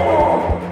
うん。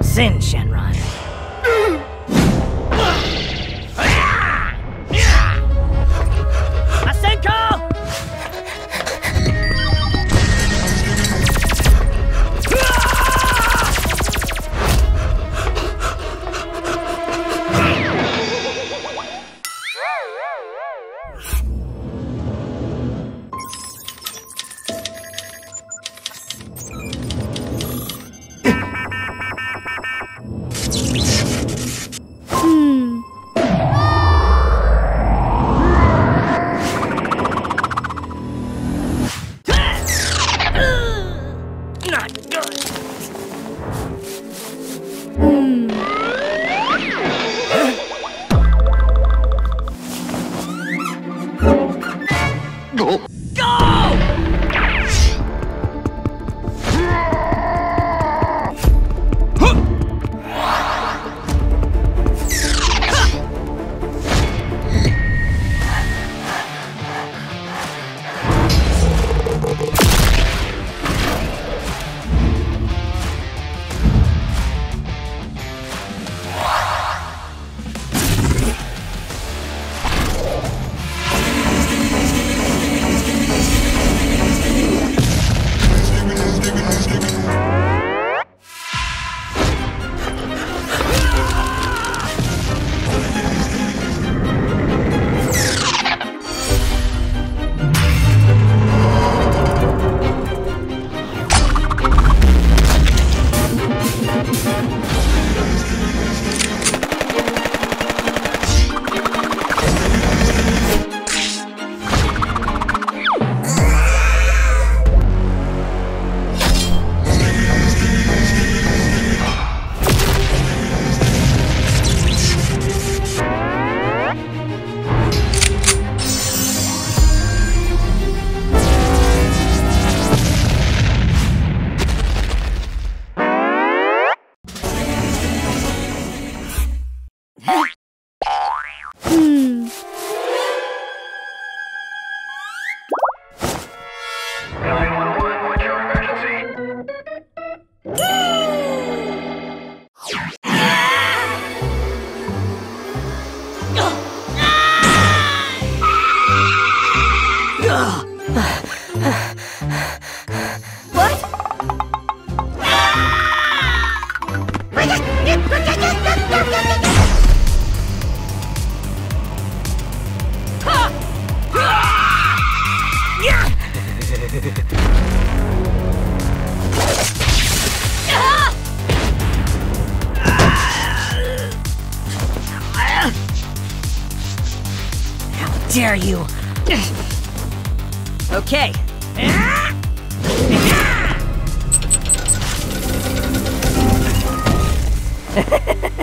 Sin, Shenron. Dare you? Okay.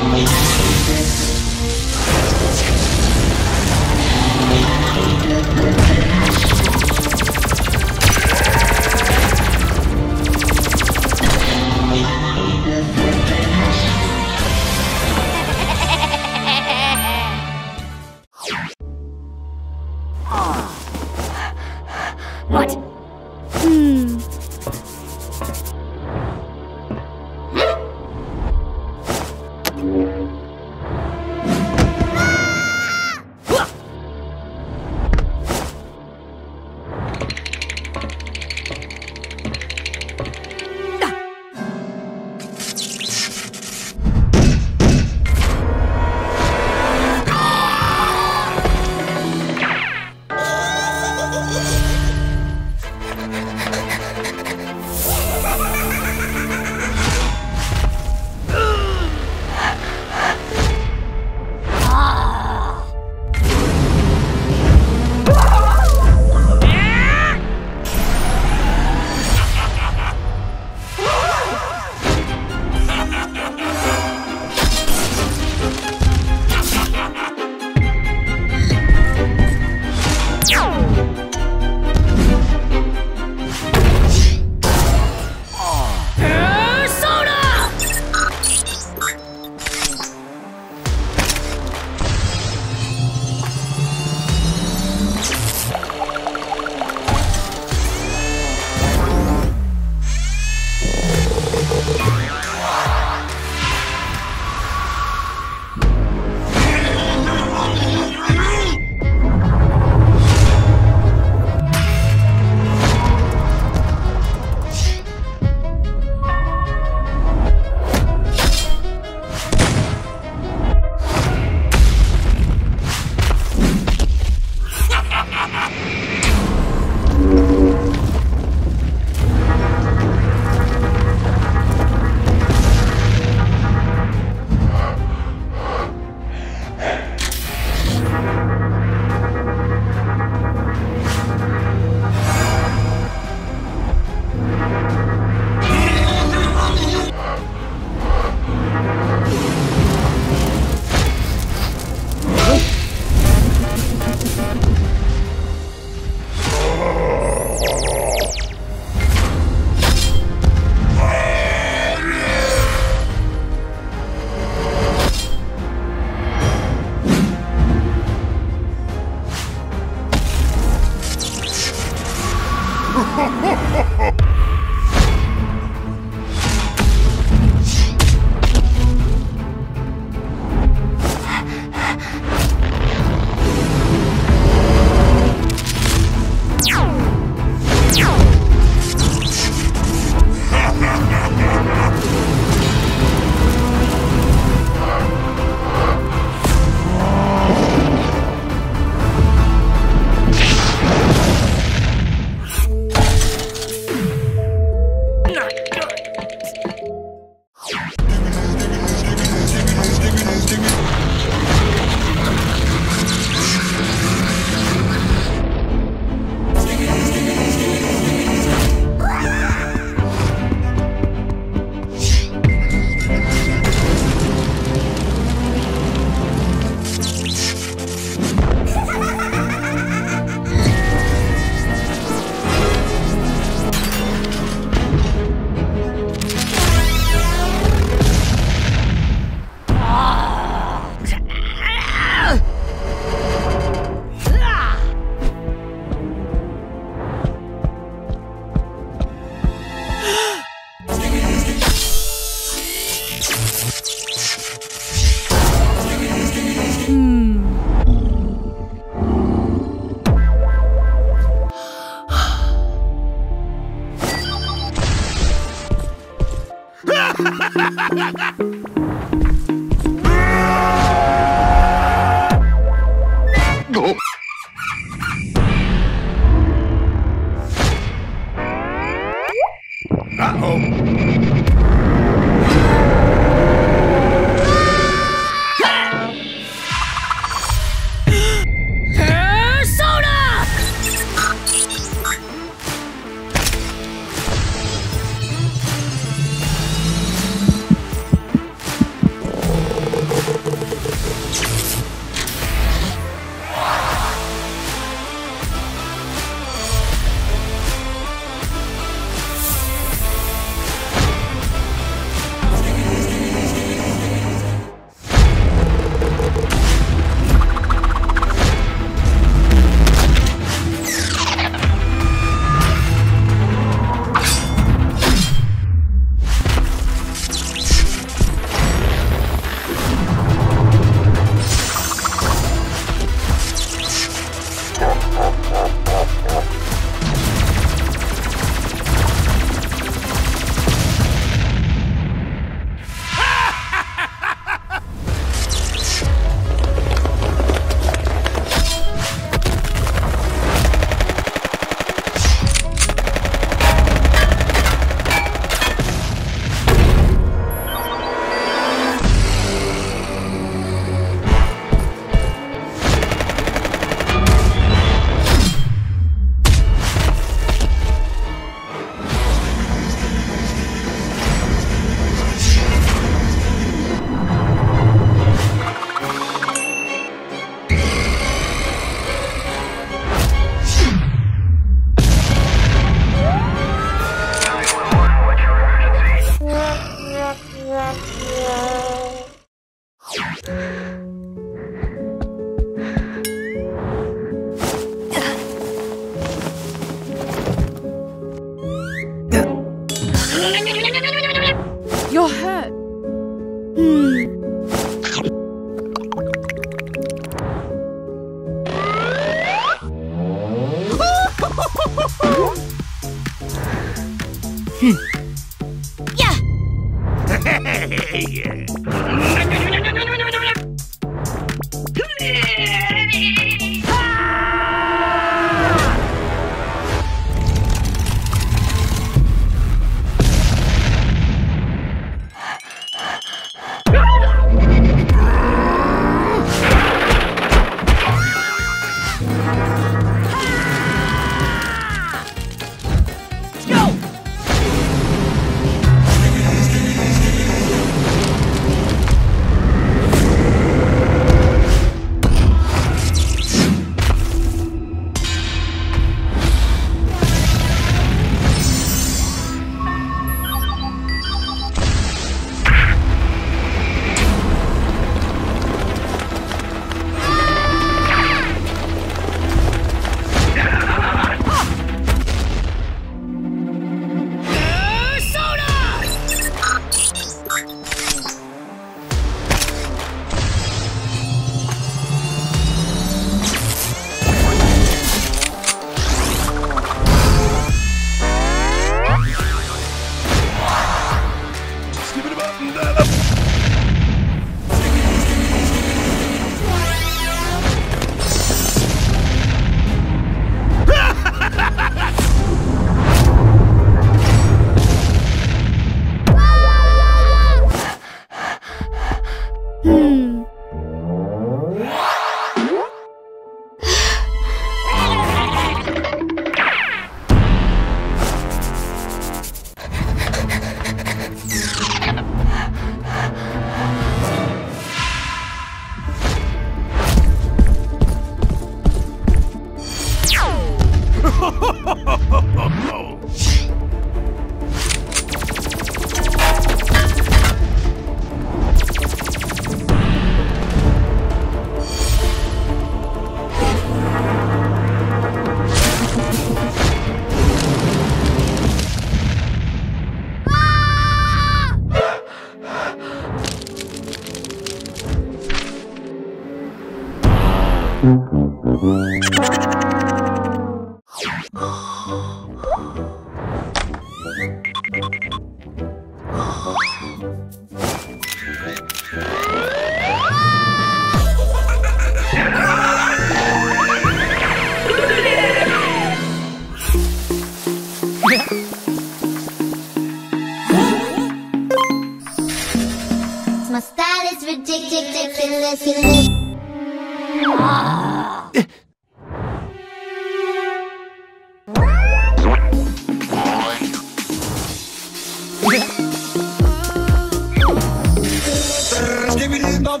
All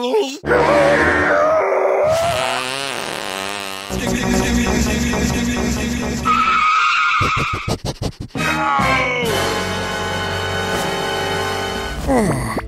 Oh.